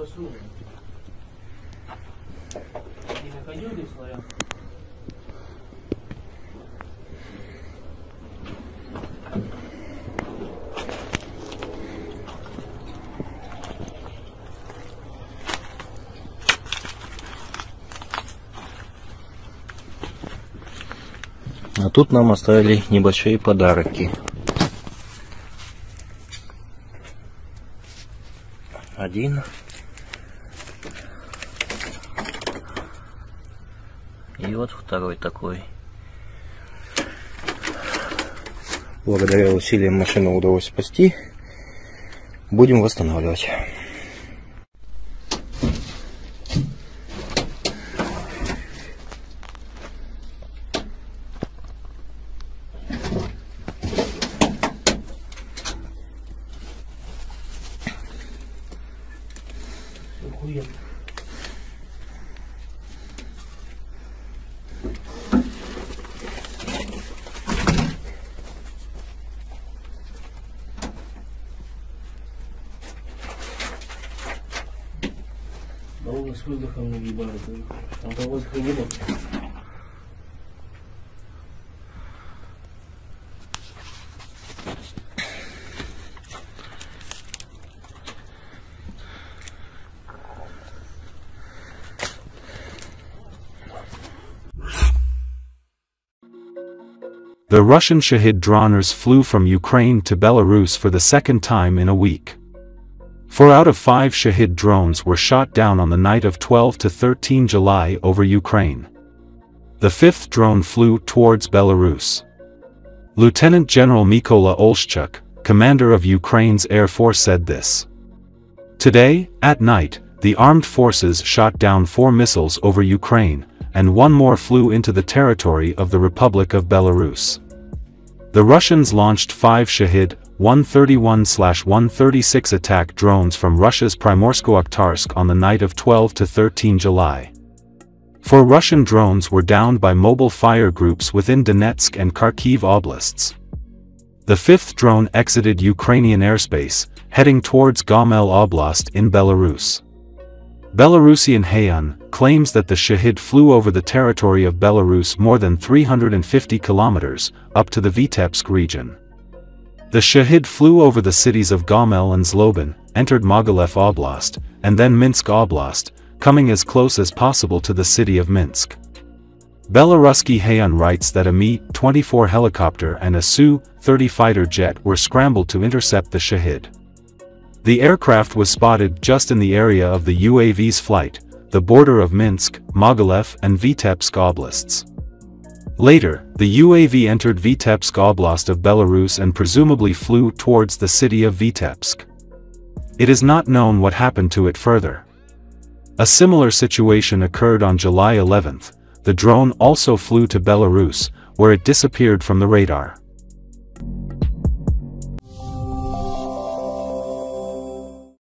Засунул. И находил здесь слоя? А тут нам оставили небольшие подарки. Один. И вот второй такой. Благодаря усилиям машину удалось спасти. Будем восстанавливать. Охуенно. Долго с воздухом не въебали. Там воздуха не было. The Russian Shahid droners flew from Ukraine to Belarus for the second time in a week. Four out of five Shahid drones were shot down on the night of 12 to 13 July over Ukraine. The fifth drone flew towards Belarus. Lieutenant General Mykola Oleshchuk, commander of Ukraine's Air Force said this. Today, at night, the armed forces shot down four missiles over Ukraine, and one more flew into the territory of the Republic of Belarus. The Russians launched five Shahid 131-136 attack drones from Russia's Primorsko-Akhtarsk on the night of 12 to 13 July. Four Russian drones were downed by mobile fire groups within Donetsk and Kharkiv oblasts. The fifth drone exited Ukrainian airspace, heading towards Gomel Oblast in Belarus. Belarusian Hajun claims that the Shahid flew over the territory of Belarus more than 350 kilometers, up to the Vitebsk region. The Shahid flew over the cities of Gomel and Zlobin, entered Mogilev Oblast, and then Minsk Oblast, coming as close as possible to the city of Minsk. Belaruski Hajun writes that a Mi-24 helicopter and a Su-30 fighter jet were scrambled to intercept the Shahid. The aircraft was spotted just in the area of the UAV's flight, the border of Minsk, Mogilev and Vitebsk oblasts. Later, the UAV entered Vitebsk Oblast of Belarus and presumably flew towards the city of Vitebsk. It is not known what happened to it further. A similar situation occurred on July 11. The drone also flew to Belarus, where it disappeared from the radar.